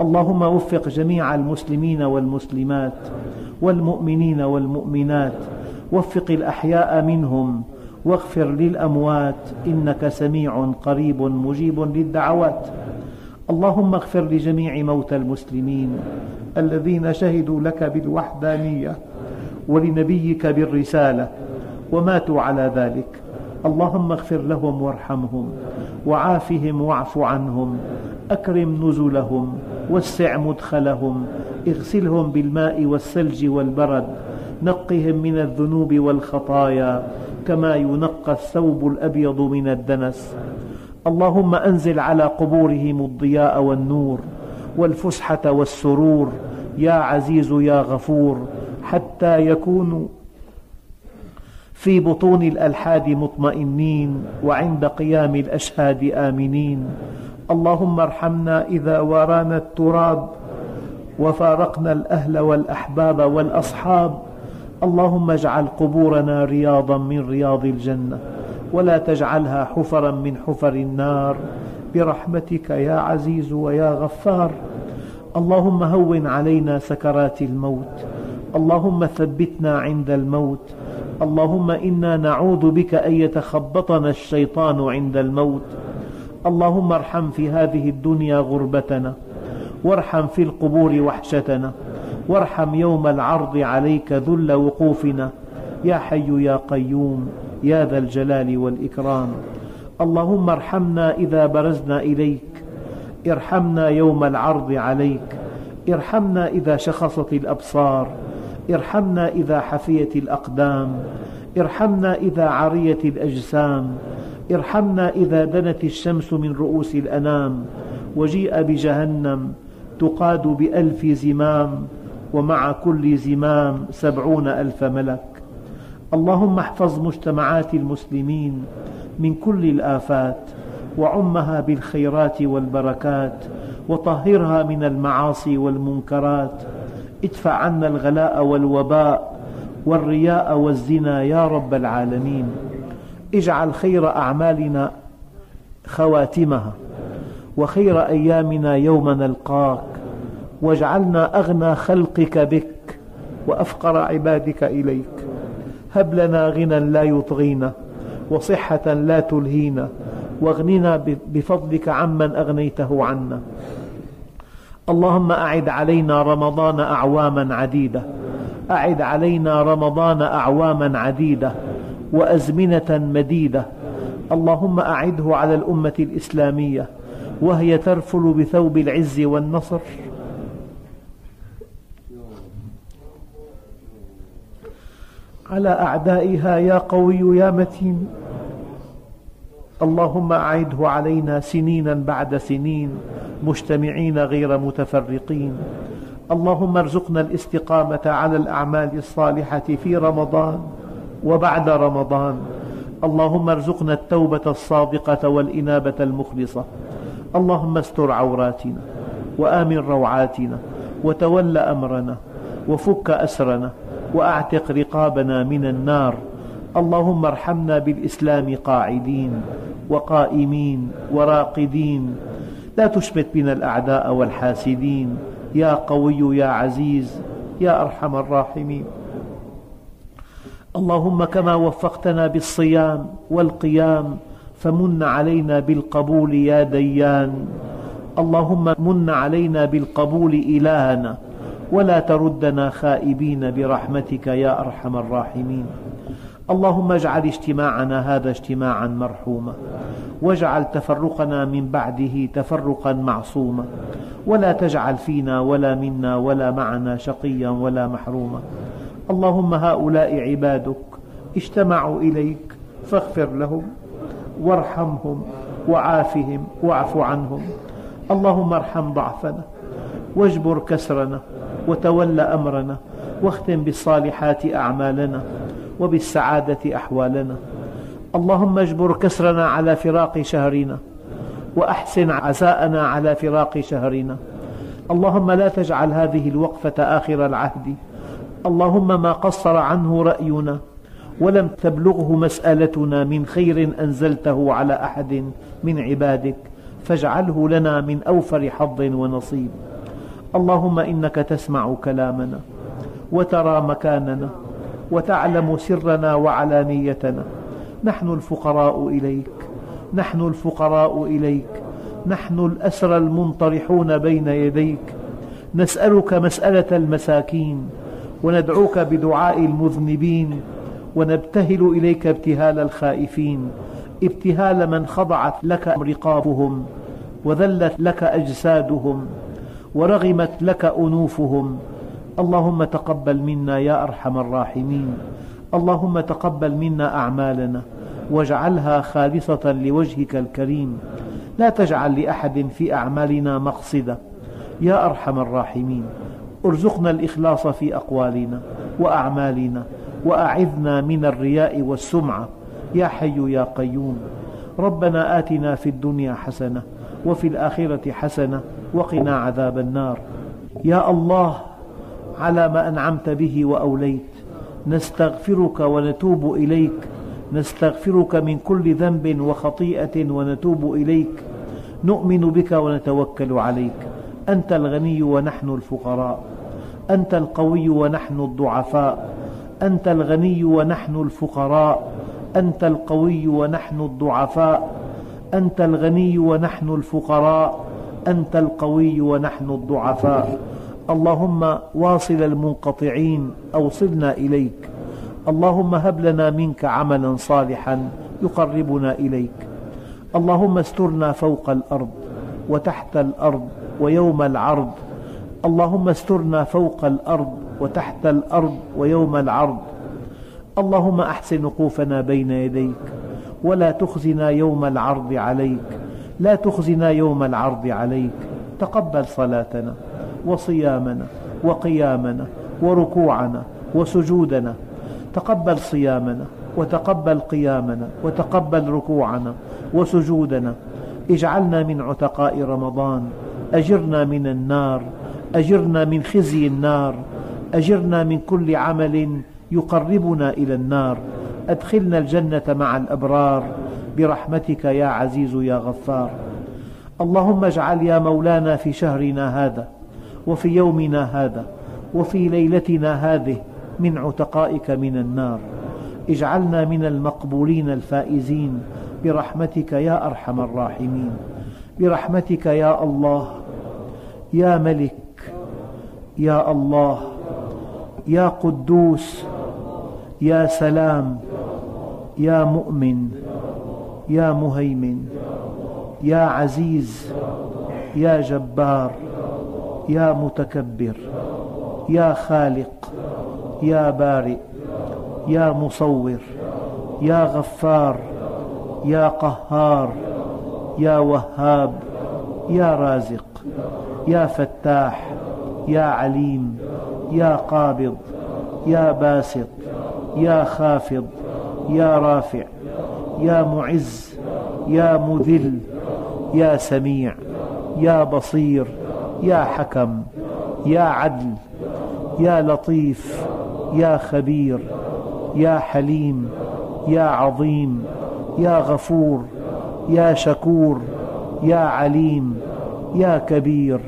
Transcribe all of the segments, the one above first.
اللهم وفق جميع المسلمين والمسلمات والمؤمنين والمؤمنات. وفق الأحياء منهم. واغفر للأموات. إنك سميع قريب مجيب للدعوات. اللهم اغفر لجميع موتى المسلمين الذين شهدوا لك بالوحدانية ولنبيك بالرسالة. وماتوا على ذلك. اللهم اغفر لهم وارحمهم وعافهم واعف عنهم أكرم نزلهم وسع مدخلهم اغسلهم بالماء والثلج والبرد نقهم من الذنوب والخطايا كما ينقى الثوب الأبيض من الدنس. اللهم أنزل على قبورهم الضياء والنور والفسحة والسرور يا عزيز يا غفور حتى يكونوا في بطون الألحاد مطمئنين وعند قيام الأشهاد آمنين. اللهم ارحمنا إذا وارانا التراب وفارقنا الأهل والأحباب والأصحاب. اللهم اجعل قبورنا رياضا من رياض الجنة ولا تجعلها حفرا من حفر النار. برحمتك يا عزيز ويا غفار. اللهم هون علينا سكرات الموت. اللهم ثبتنا عند الموت. اللهم إنا نعوذ بك أن يتخبطنا الشيطان عند الموت. اللهم ارحم في هذه الدنيا غربتنا. وارحم في القبور وحشتنا. وارحم يوم العرض عليك ذل وقوفنا. يا حي يا قيوم يا ذا الجلال والإكرام. اللهم ارحمنا إذا برزنا إليك. ارحمنا يوم العرض عليك. ارحمنا إذا شخصت الأبصار. ارحمنا إذا حفيت الأقدام ارحمنا إذا عريت الأجسام ارحمنا إذا دنت الشمس من رؤوس الأنام وجيء بجهنم تقاد بألف زمام ومع كل زمام سبعون ألف ملك. اللهم احفظ مجتمعات المسلمين من كل الآفات وعمها بالخيرات والبركات وطهرها من المعاصي والمنكرات ادفع عنا الغلاء والوباء والرياء والزنا يا رب العالمين. اجعل خير أعمالنا خواتمها وخير أيامنا يوم نلقاك. واجعلنا أغنى خلقك بك وأفقر عبادك إليك. هب لنا غنى لا يطغينا وصحة لا تلهينا. واغننا بفضلك عمن أغنيته عنا. اللهم أعد علينا رمضان أعواما عديدة. أعد علينا رمضان أعواما عديدة وأزمنة مديدة. اللهم أعده على الأمة الإسلامية وهي ترفل بثوب العز والنصر. على أعدائها يا قوي يا متين. اللهم أعده علينا سنينا بعد سنين مجتمعين غير متفرقين. اللهم ارزقنا الاستقامة على الأعمال الصالحة في رمضان وبعد رمضان. اللهم ارزقنا التوبة الصادقة والإنابة المخلصة. اللهم استر عوراتنا وآمن روعاتنا وتول أمرنا وفك أسرنا وأعتق رقابنا من النار. اللهم ارحمنا بالإسلام قاعدين وقائمين وراقدين. لا تشمت بنا الأعداء والحاسدين. يا قوي يا عزيز يا أرحم الراحمين. اللهم كما وفقتنا بالصيام والقيام فمن علينا بالقبول يا ديان. اللهم من علينا بالقبول إلهنا ولا تردنا خائبين برحمتك يا أرحم الراحمين. اللهم اجعل اجتماعنا هذا اجتماعا مرحوما واجعل تفرقنا من بعده تفرقا معصوما ولا تجعل فينا ولا منا ولا معنا شقيا ولا محروما. اللهم هؤلاء عبادك اجتمعوا إليك فاغفر لهم وارحمهم وعافهم واعف عنهم. اللهم ارحم ضعفنا واجبر كسرنا وتول أمرنا واختم بالصالحات أعمالنا. وبالسعادة أحوالنا. اللهم اجبر كسرنا على فراق شهرنا وأحسن عزاءنا على فراق شهرنا. اللهم لا تجعل هذه الوقفة آخر العهد. اللهم ما قصر عنه رأينا ولم تبلغه مسألتنا من خير أنزلته على أحد من عبادك. فاجعله لنا من أوفر حظ ونصيب. اللهم إنك تسمع كلامنا وترى مكاننا. وتعلم سرنا وعلانيتنا. نحن الفقراء إليك. نحن الفقراء إليك. نحن الأسرى المنطرحون بين يديك. نسألك مسألة المساكين وندعوك بدعاء المذنبين ونبتهل إليك ابتهال الخائفين. ابتهال من خضعت لك رقابهم وذلت لك أجسادهم ورغمت لك أنوفهم. اللهم تقبل منا يا أرحم الراحمين. اللهم تقبل منا أعمالنا. واجعلها خالصة لوجهك الكريم. لا تجعل لأحد في أعمالنا مقصدة يا أرحم الراحمين. ارزقنا الإخلاص في أقوالنا وأعمالنا وأعذنا من الرياء والسمعة. يا حي يا قيوم. ربنا آتنا في الدنيا حسنة وفي الآخرة حسنة وقنا عذاب النار. يا الله على ما أنعمت به وأوليت. نستغفرك ونتوب إليك. نستغفرك من كل ذنب وخطيئة ونتوب إليك. نؤمن بك ونتوكل عليك. أنت الغني ونحن الفقراء. أنت القوي ونحن الضعفاء. أنت الغني ونحن الفقراء. أنت القوي ونحن الضعفاء. أنت الغني ونحن الفقراء. أنت القوي ونحن الضعفاء. اللهم واصل المنقطعين أوصلنا إليك. اللهم هب لنا منك عملا صالحا يقربنا إليك. اللهم استرنا فوق الأرض وتحت الأرض ويوم العرض. اللهم استرنا فوق الأرض وتحت الأرض ويوم العرض. اللهم أحسن وقوفنا بين يديك. ولا تخزنا يوم العرض عليك. لا تخزنا يوم العرض عليك. تقبل صلاتنا. وصيامنا وقيامنا وركوعنا وسجودنا. تقبل صيامنا وتقبل قيامنا وتقبل ركوعنا وسجودنا. اجعلنا من عتقاء رمضان. أجرنا من النار. أجرنا من خزي النار. أجرنا من كل عمل يقربنا إلى النار. أدخلنا الجنة مع الأبرار. برحمتك يا عزيز يا غفار. اللهم اجعل يا مولانا في شهرنا هذا. وفي يومنا هذا وفي ليلتنا هذه من عتقائك من النار. اجعلنا من المقبولين الفائزين. برحمتك يا أرحم الراحمين. برحمتك يا الله يا ملك يا الله يا قدوس يا سلام يا مؤمن يا مهيمن يا عزيز يا جبار. يا متكبر يا خالق يا بارئ يا مصور يا غفار يا قهار يا وهاب يا رازق يا فتاح يا عليم يا قابض يا باسط يا خافض يا رافع يا معز يا مذل يا سميع يا بصير يا حكم يا عدل يا لطيف يا خبير يا حليم يا عظيم يا غفور يا شكور يا عليم يا كبير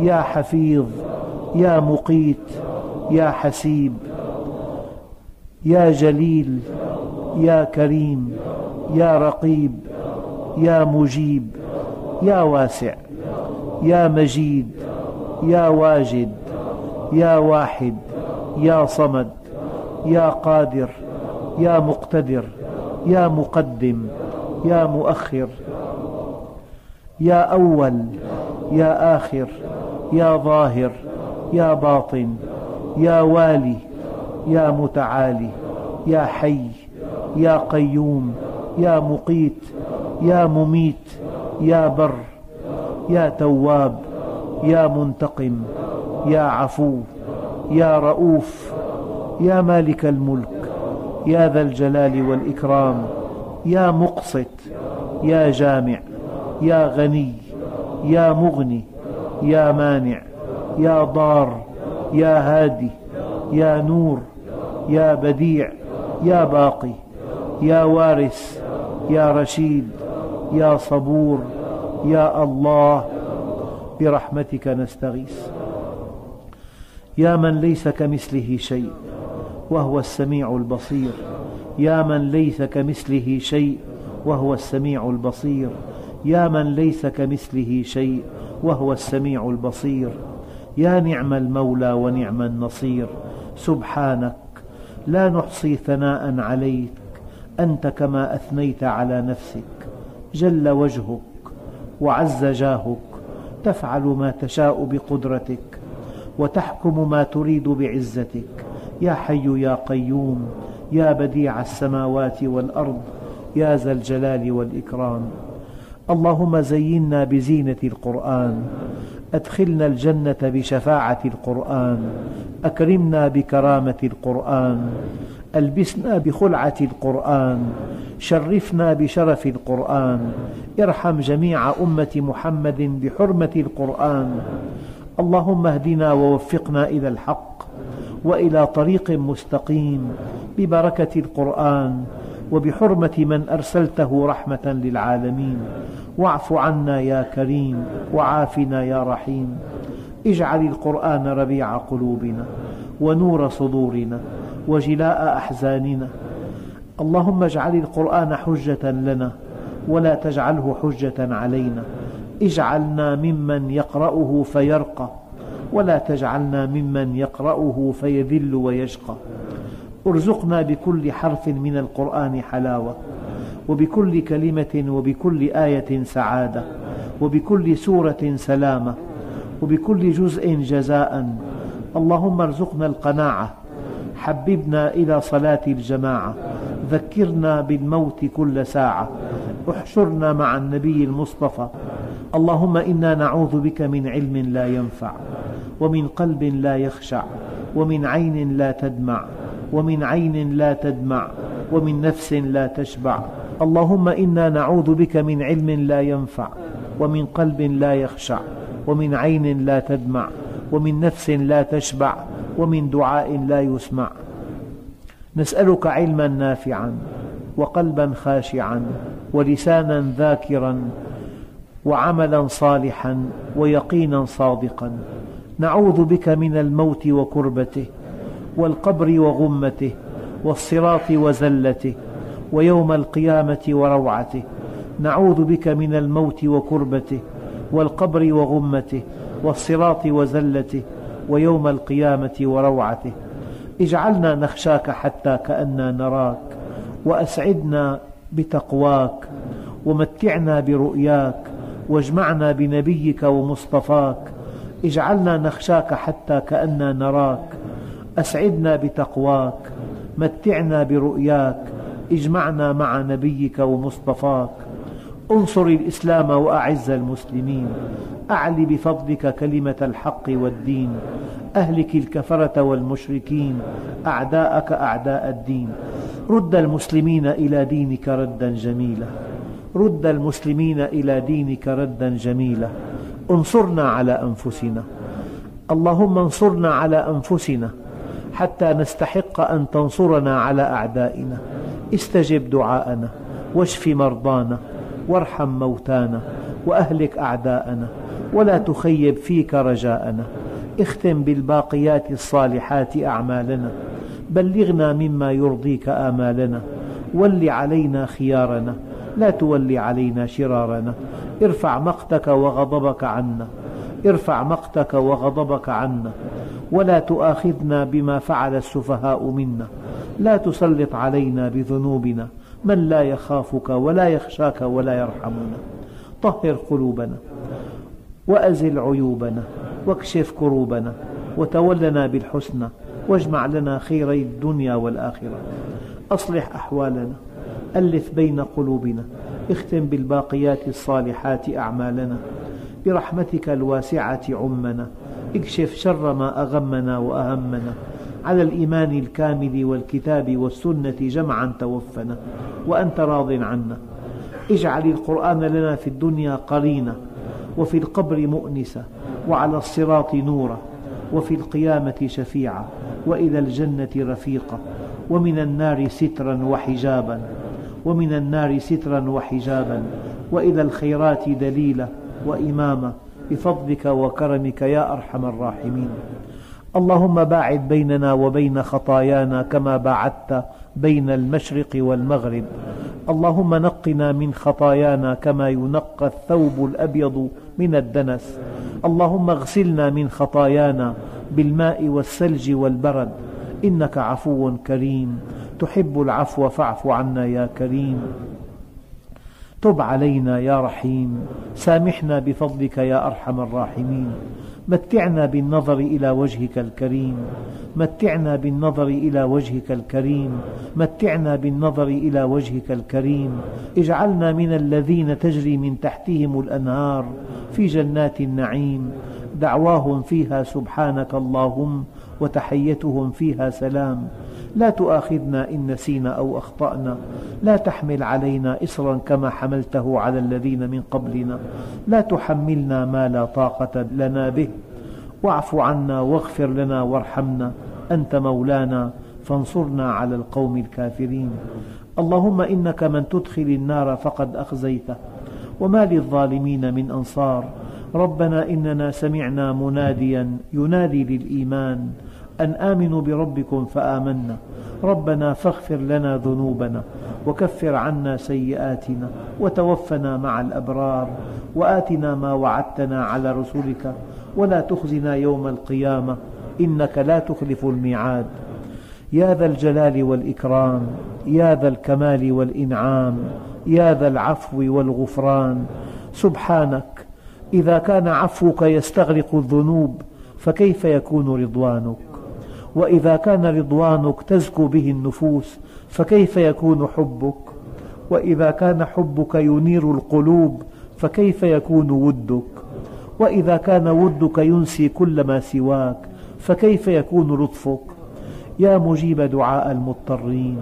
يا حفيظ يا مقيت يا حسيب يا جليل يا كريم يا رقيب يا مجيب يا واسع. يا مجيد يا واجد يا واحد يا صمد يا قادر يا مقتدر يا مقدم يا مؤخر يا أول يا آخر يا ظاهر يا باطن يا والي يا متعالي يا حي يا قيوم يا مقيت يا مميت يا بر. يا تواب يا منتقم يا عفو يا رؤوف يا مالك الملك يا ذا الجلال والإكرام يا مقسط يا جامع يا غني يا مغني يا مانع يا ضار يا هادي يا نور يا بديع يا باقي يا وارث يا رشيد يا صبور يا الله برحمتك نستغيث. يا من ليس كمثله شيء وهو السميع البصير. يا من ليس كمثله شيء وهو السميع البصير. يا من ليس كمثله شيء وهو السميع البصير. يا نعم المولى ونعم النصير. سبحانك لا نحصي ثناء عليك أنت كما أثنيت على نفسك. جل وجهك وعز جاهك تفعل ما تشاء بقدرتك وتحكم ما تريد بعزتك. يا حي يا قيوم يا بديع السماوات والأرض يا ذا الجلال والإكرام. اللهم زينا بزينة القرآن أدخلنا الجنة بشفاعة القرآن أكرمنا بكرامة القرآن. ألبسنا بخلعة القرآن شرفنا بشرف القرآن. ارحم جميع أمة محمد بحرمة القرآن. اللهم اهدنا ووفقنا إلى الحق وإلى طريق مستقيم ببركة القرآن وبحرمة من أرسلته رحمة للعالمين. واعف عنا يا كريم وعافنا يا رحيم. اجعل القرآن ربيع قلوبنا ونور صدورنا وجلاء أحزاننا. اللهم اجعل القرآن حجة لنا ولا تجعله حجة علينا. اجعلنا ممن يقرأه فيرقى ولا تجعلنا ممن يقرأه فيذل ويشقى. ارزقنا بكل حرف من القرآن حلاوة وبكل كلمة وبكل آية سعادة وبكل سورة سلامة وبكل جزء جزاء. اللهم ارزقنا القناعة حببنا إلى صلاة الجماعة. ذكرنا بالموت كل ساعة. احشرنا مع النبي المصطفى. اللهم إنا نعوذ بك من علم لا ينفع ومن قلب لا يخشع ومن عين لا تدمع ومن عين لا تدمع ومن نفس لا تشبع. اللهم إنا نعوذ بك من علم لا ينفع ومن قلب لا يخشع ومن عين لا تدمع ومن نفس لا تشبع. ومن دعاء لا يسمع. نسألك علما نافعا وقلبا خاشعا ولسانا ذاكرا وعملا صالحا ويقينا صادقا. نعوذ بك من الموت وكربته والقبر وغمته والصراط وزلته ويوم القيامة وروعته. نعوذ بك من الموت وكربته والقبر وغمته والصراط وزلته ويوم القيامة وروعته. اجعلنا نخشاك حتى كأننا نراك وأسعدنا بتقواك ومتعنا برؤياك واجمعنا بنبيك ومصطفاك. اجعلنا نخشاك حتى كأننا نراك. أسعدنا بتقواك متعنا برؤياك. اجمعنا مع نبيك ومصطفاك. انصر الإسلام وأعز المسلمين أعل بفضلك كلمة الحق والدين أهلك الكفرة والمشركين أعداءك أعداء الدين. رد المسلمين إلى دينك ردا جميلا. رد المسلمين إلى دينك ردا جميلا. انصرنا على أنفسنا. اللهم انصرنا على أنفسنا حتى نستحق أن تنصرنا على أعدائنا. استجب دعاءنا واشف مرضانا وارحم موتانا وأهلك أعداءنا ولا تخيب فيك رجاءنا. اختم بالباقيات الصالحات أعمالنا. بلغنا مما يرضيك آمالنا. ول علينا خيارنا. لا تول علينا شرارنا. ارفع مقتك وغضبك عنا. ارفع مقتك وغضبك عنا. ولا تؤاخذنا بما فعل السفهاء منا. لا تسلط علينا بذنوبنا. من لا يخافك ولا يخشاك ولا يرحمنا. طهر قلوبنا وأزل عيوبنا واكشف كروبنا وتولنا بالحسنى واجمع لنا خيري الدنيا والآخرة. أصلح أحوالنا ألف بين قلوبنا اختم بالباقيات الصالحات أعمالنا. برحمتك الواسعة عمنا اكشف شر ما أغمنا وأهمنا. على الإيمان الكامل والكتاب والسنة جمعا توفنا وأنت راض عنا. اجعل القرآن لنا في الدنيا قرينا وفي القبر مؤنسا وعلى الصراط نورا وفي القيامة شفيعا وإلى الجنة رفيقا ومن النار سترا وحجابا ومن النار سترا وحجابا وإلى الخيرات دليلا وإماما. بفضلك وكرمك يا أرحم الراحمين. اللهم باعد بيننا وبين خطايانا كما باعدت بين المشرق والمغرب. اللهم نقنا من خطايانا كما ينقى الثوب الأبيض من الدنس. اللهم اغسلنا من خطايانا بالماء والثلج والبرد. إنك عفو كريم. تحب العفو فاعف عنا يا كريم. تب علينا يا رحيم. سامحنا بفضلك يا أرحم الراحمين. متعنا بالنظر إلى وجهك الكريم. متعنا بالنظر إلى وجهك الكريم. متعنا بالنظر إلى وجهك الكريم. اجعلنا من الذين تجري من تحتهم الأنهار في جنات النعيم. دعواهم فيها سبحانك اللهم وتحيتهم فيها سلام. لا تؤاخذنا إن نسينا أو أخطأنا. لا تحمل علينا إصرا كما حملته على الذين من قبلنا. لا تحملنا ما لا طاقة لنا به. واعف عنا واغفر لنا وارحمنا. أنت مولانا فانصرنا على القوم الكافرين. اللهم إنك من تدخل النار فقد أخزيته. وما للظالمين من أنصار. ربنا إننا سمعنا مناديا ينادي للإيمان. أن آمنوا بربكم فآمنا. ربنا فاغفر لنا ذنوبنا وكفر عنا سيئاتنا وتوفنا مع الأبرار وآتنا ما وعدتنا على رسلك. ولا تخزنا يوم القيامة. إنك لا تخلف الميعاد. يا ذا الجلال والإكرام. يا ذا الكمال والإنعام. يا ذا العفو والغفران. سبحانك. إذا كان عفوك يستغرق الذنوب فكيف يكون رضوانك؟ وإذا كان رضوانك تزكو به النفوس فكيف يكون حبك؟ وإذا كان حبك ينير القلوب فكيف يكون ودك؟ وإذا كان ودك ينسي كل ما سواك فكيف يكون لطفك؟ يا مجيب دعاء المضطرين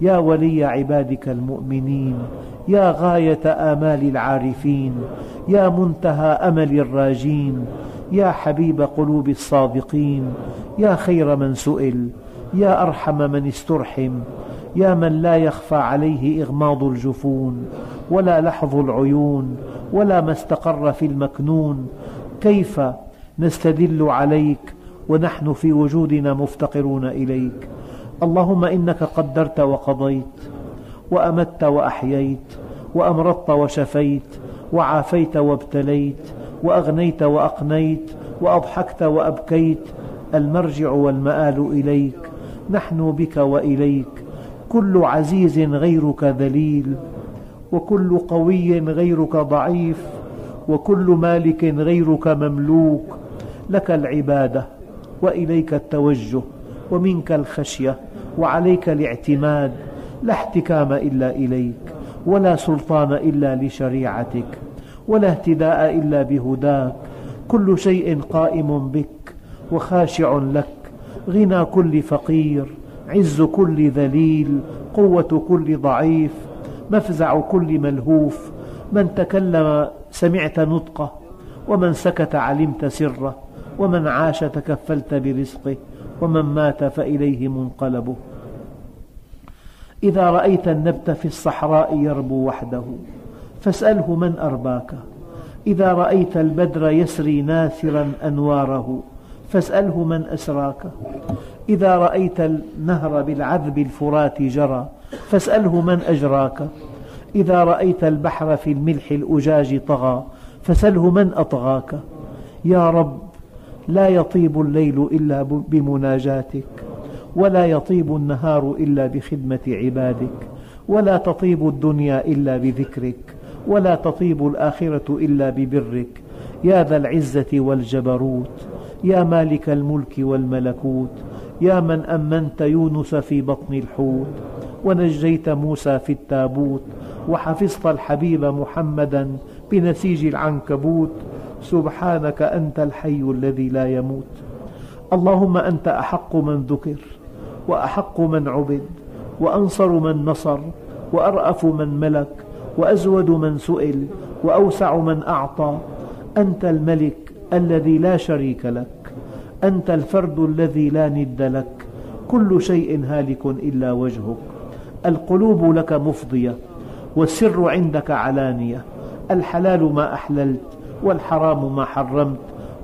يا ولي عبادك المؤمنين يا غاية آمال العارفين يا منتهى أمل الراجين يا حبيب قلوب الصادقين يا خير من سئل يا أرحم من استرحم يا من لا يخفى عليه إغماض الجفون ولا لحظ العيون ولا ما استقر في المكنون. كيف نستدل عليك ونحن في وجودنا مفتقرون إليك؟ اللهم إنك قدرت وقضيت وأمت وأحييت وأمرضت وشفيت وعافيت وابتليت وأغنيت وأقنيت وأضحكت وأبكيت المرجع والمآل إليك نحن بك وإليك كل عزيز غيرك ذليل وكل قوي غيرك ضعيف وكل مالك غيرك مملوك لك العبادة وإليك التوجه ومنك الخشية وعليك الاعتماد لا احتكام إلا إليك ولا سلطان إلا لشريعتك. ولا اهتداء إلا بهداك. كل شيء قائم بك وخاشع لك. غنى كل فقير عز كل ذليل قوة كل ضعيف مفزع كل ملهوف. من تكلم سمعت نطقه ومن سكت علمت سره. ومن عاش تكفلت برزقه ومن مات فإليه منقلبه. إذا رأيت النبت في الصحراء يربو وحده. فاسأله من أرباك. إذا رأيت البدر يسري ناثرا أنواره فاسأله من أسراك. إذا رأيت النهر بالعذب الفرات جرى فاسأله من أجراك. إذا رأيت البحر في الملح الأجاج طغى فسله من أطغاك. يا رب لا يطيب الليل إلا بمناجاتك ولا يطيب النهار إلا بخدمة عبادك ولا تطيب الدنيا إلا بذكرك. ولا تطيب الآخرة إلا ببرك. يا ذا العزة والجبروت يا مالك الملك والملكوت يا من أمنت يونس في بطن الحوت. ونجيت موسى في التابوت وحفظت الحبيب محمدا بنسيج العنكبوت. سبحانك أنت الحي الذي لا يموت. اللهم أنت أحق من ذكر وأحق من عبد وأنصر من نصر وأرأف من ملك. وأزود من سئل وأوسع من أعطى. أنت الملك الذي لا شريك لك. أنت الفرد الذي لا ند لك. كل شيء هالك إلا وجهك. القلوب لك مفضية والسر عندك علانية. الحلال ما أحللت والحرام ما حرمت.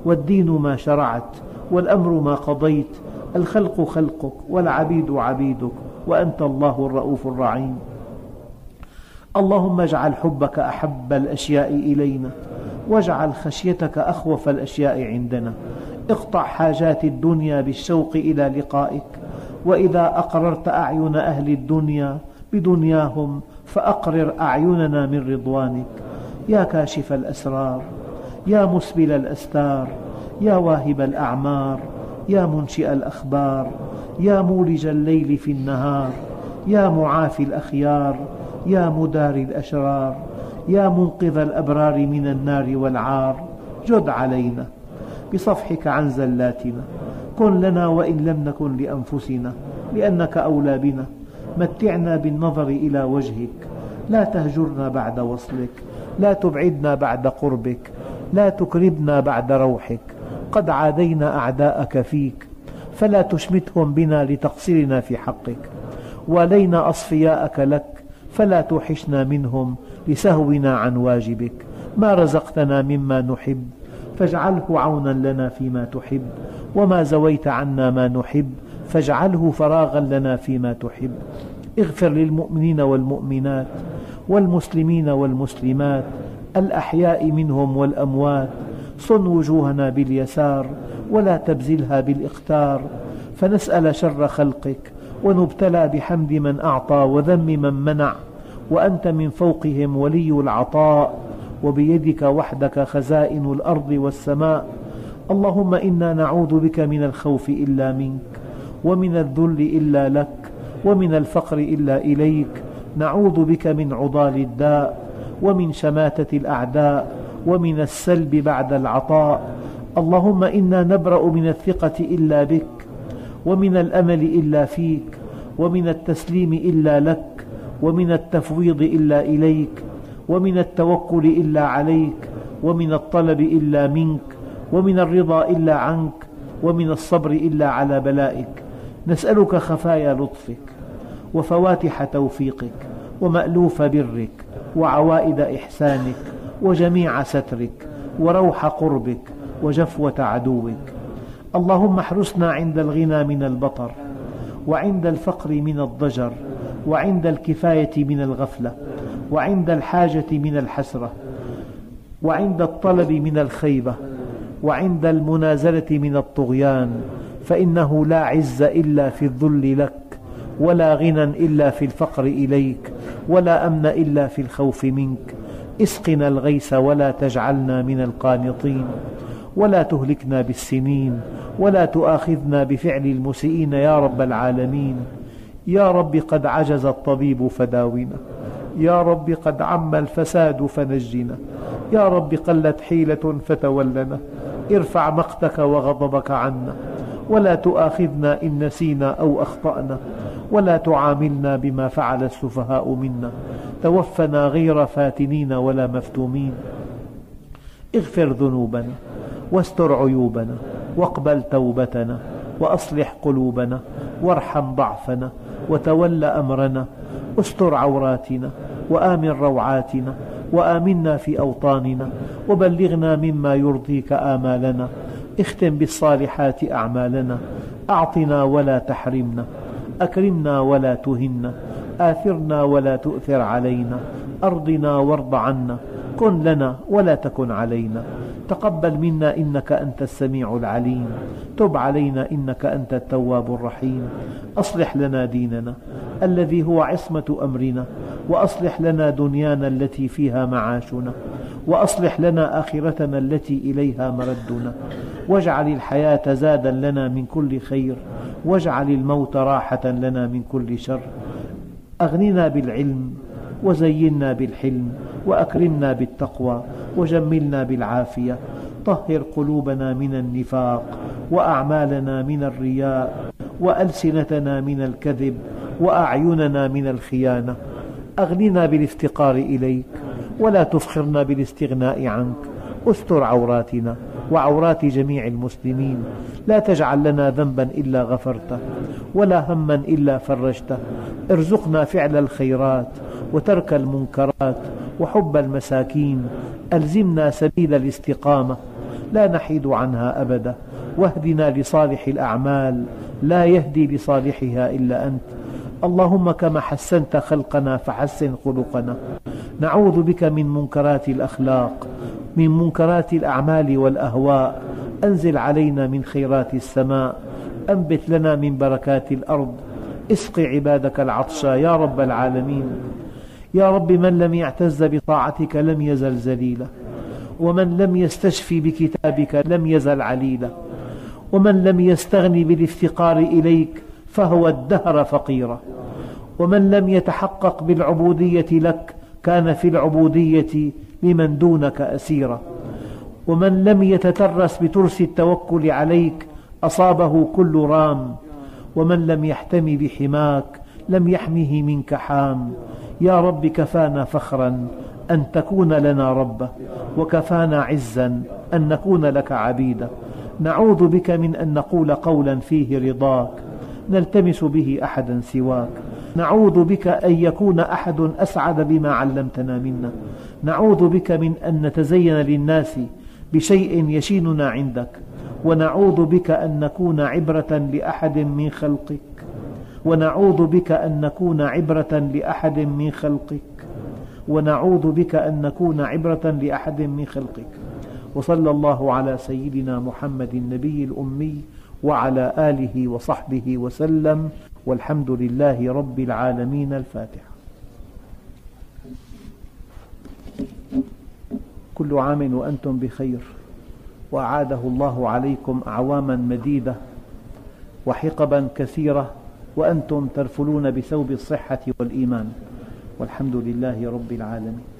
والدين ما شرعت والأمر ما قضيت. الخلق خلقك والعبيد عبيدك. وأنت الله الرؤوف الرحيم. اللهم اجعل حبك أحب الأشياء إلينا واجعل خشيتك أخوف الأشياء عندنا. اقطع حاجات الدنيا بالشوق إلى لقائك. وإذا أقررت أعين أهل الدنيا بدنياهم فأقرر أعيننا من رضوانك. يا كاشف الأسرار يا مسبل الأستار يا واهب الأعمار يا منشئ الأخبار يا مولج الليل في النهار يا معافي الأخيار يا مداري الأشرار يا منقذ الأبرار من النار والعار جد علينا بصفحك عن زلاتنا. كن لنا وإن لم نكن لأنفسنا لأنك أولى بنا. متعنا بالنظر إلى وجهك. لا تهجرنا بعد وصلك لا تبعدنا بعد قربك لا تكربنا بعد روحك. قد عادينا أعداءك فيك فلا تشمتهم بنا لتقصيرنا في حقك. ولينا أصفياءك لك فلا توحشنا منهم لسهونا عن واجبك. ما رزقتنا مما نحب فاجعله عونا لنا فيما تحب. وما زويت عنا ما نحب فاجعله فراغا لنا فيما تحب. اغفر للمؤمنين والمؤمنات والمسلمين والمسلمات الأحياء منهم والأموات. صن وجوهنا باليسار ولا تبزلها بالإختار فنسأل شر خلقك ونبتلى بحمد من أعطى وذم من منع وأنت من فوقهم ولي العطاء وبيدك وحدك خزائن الأرض والسماء. اللهم إنا نعوذ بك من الخوف إلا منك ومن الذل إلا لك ومن الفقر إلا إليك. نعوذ بك من عضال الداء ومن شماتة الأعداء ومن السلب بعد العطاء. اللهم إنا نبرأ من الثقة إلا بك ومن الأمل إلا فيك ومن التسليم إلا لك ومن التفويض إلا إليك ومن التوكل إلا عليك ومن الطلب إلا منك ومن الرضا إلا عنك ومن الصبر إلا على بلائك. نسألك خفايا لطفك وفواتح توفيقك ومألوف برك وعوائد إحسانك وجميع سترك وروح قربك وجفوة عدوك. اللهم احرسنا عند الغنى من البطر وعند الفقر من الضجر وعند الكفاية من الغفلة وعند الحاجة من الحسرة وعند الطلب من الخيبة وعند المنازلة من الطغيان فإنه لا عز إلا في الذل لك ولا غنى إلا في الفقر إليك ولا أمن إلا في الخوف منك. اسقنا الغيث ولا تجعلنا من القانطين. ولا تهلكنا بالسنين ولا تؤاخذنا بفعل المسيئين يا رب العالمين. يا رب قد عجز الطبيب فداونا يا رب قد عم الفساد فنجنا يا رب قلت حيلة فتولنا. ارفع مقتك وغضبك عنا ولا تؤاخذنا إن نسينا أو أخطأنا ولا تعاملنا بما فعل السفهاء منا. توفنا غير فاتنين ولا مفتومين اغفر ذنوبنا. واستر عيوبنا واقبل توبتنا وأصلح قلوبنا وارحم ضعفنا وتول أمرنا استر عوراتنا وآمن روعاتنا وآمنا في أوطاننا وبلغنا مما يرضيك آمالنا اختم بالصالحات أعمالنا أعطنا ولا تحرمنا أكرمنا ولا تهنا آثرنا ولا تؤثر علينا أرضنا وارض عنا كن لنا ولا تكن علينا. تقبل منا إنك أنت السميع العليم. تب علينا إنك أنت التواب الرحيم. أصلح لنا ديننا الذي هو عصمة أمرنا وأصلح لنا دنيانا التي فيها معاشنا وأصلح لنا آخرتنا التي إليها مردنا. واجعل الحياة زادا لنا من كل خير واجعل الموت راحة لنا من كل شر. أغننا بالعلم وزينا بالحلم وأكرمنا بالتقوى وجملنا بالعافية. طهر قلوبنا من النفاق وأعمالنا من الرياء وألسنتنا من الكذب وأعيننا من الخيانة. أغننا بالافتقار إليك ولا تفخرنا بالاستغناء عنك. استر عوراتنا وعورات جميع المسلمين. لا تجعل لنا ذنبا إلا غفرته ولا هما إلا فرجته. ارزقنا فعل الخيرات وترك المنكرات وحب المساكين ألزمنا سبيل الاستقامة لا نحيد عنها أبدا واهدنا لصالح الأعمال لا يهدي لصالحها إلا أنت. اللهم كما حسنت خلقنا فحسن خلقنا. نعوذ بك من منكرات الأخلاق من منكرات الأعمال والأهواء. أنزل علينا من خيرات السماء أنبت لنا من بركات الأرض. اسق عبادك العطشى يا رب العالمين. يا رب من لم يعتز بطاعتك لم يزل ذليلا ومن لم يستشفي بكتابك لم يزل عليلا. ومن لم يستغني بالافتقار إليك فهو الدهر فقيرا. ومن لم يتحقق بالعبودية لك كان في العبودية لمن دونك أسيرا. ومن لم يتترس بترس التوكل عليك أصابه كل رام. ومن لم يحتمي بحماك لم يحمه منك حام. يا رب كفانا فخرا أن تكون لنا ربا وكفانا عزا أن نكون لك عبيدا نعوذ بك من أن نقول قولا فيه رضاك نلتمس به أحدا سواك. نعوذ بك أن يكون أحد أسعد بما علمتنا منا. نعوذ بك من أن نتزين للناس بشيء يشيننا عندك. ونعوذ بك أن نكون عبرة لأحد من خلقك. ونعوذ بك أن نكون عبرة لأحد من خلقك. ونعوذ بك أن نكون عبرة لأحد من خلقك. وصلى الله على سيدنا محمد النبي الأمي وعلى آله وصحبه وسلم. والحمد لله رب العالمين الفاتحة كل عام وأنتم بخير. وأعاده الله عليكم أعواما مديدة وحقبا كثيرة. وأنتم ترفلون بثوب الصحة والإيمان والحمد لله رب العالمين.